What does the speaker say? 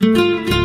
Música